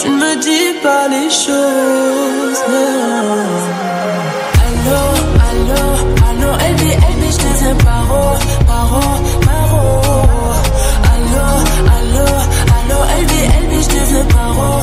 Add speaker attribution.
Speaker 1: Tu ne me dis pas les choses. Allô, allô, allô, eh baby, baby, eh je te aime paro, paro, paro. Allô, allô, allô, eh baby, baby, je te aime paro.